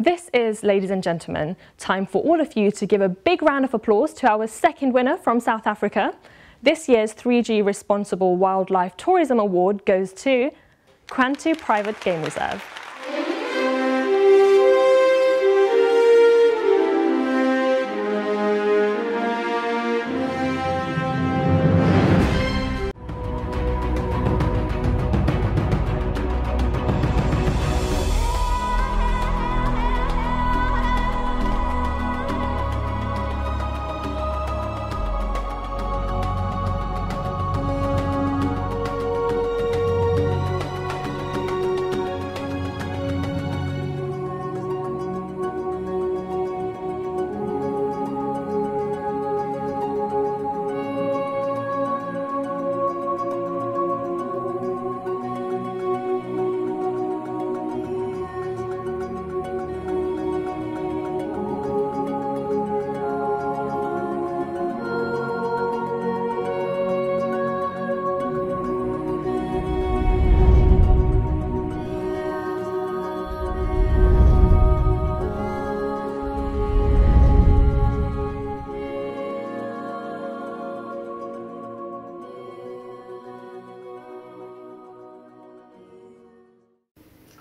This is, ladies and gentlemen, time for all of you to give a big round of applause to our second winner from South Africa. This year's 3G Responsible Wildlife Tourism Award goes to Kwantu Private Game Reserve.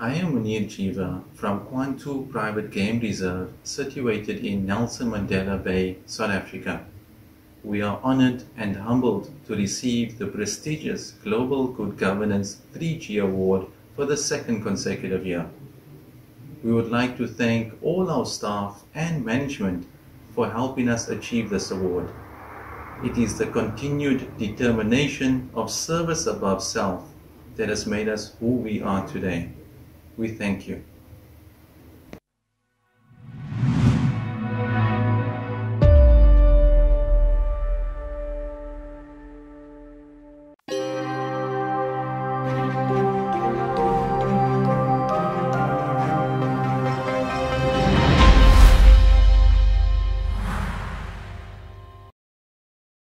I am Munir Jiva from Kwantu Private Game Reserve situated in Nelson Mandela Bay, South Africa. We are honored and humbled to receive the prestigious Global Good Governance 3G Award for the second consecutive year. We would like to thank all our staff and management for helping us achieve this award. It is the continued determination of service above self that has made us who we are today. We thank you.